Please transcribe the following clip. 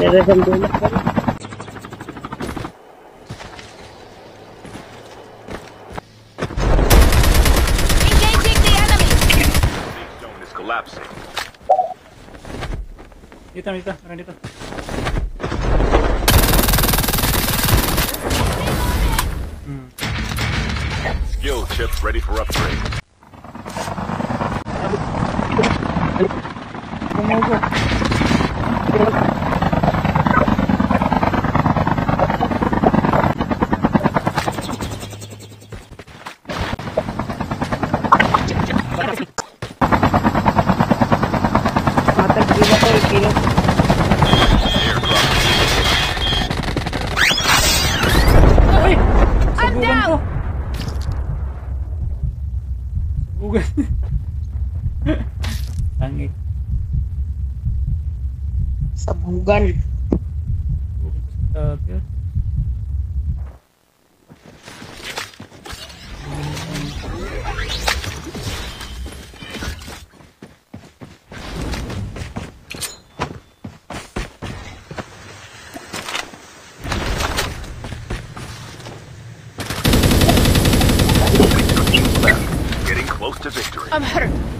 Zone is collapsing. Dito, dito. Meron dito. Skill chips ready for upgrade. Tumugo. bukan. Tangi sabugan bukan to victory. I'm hurt.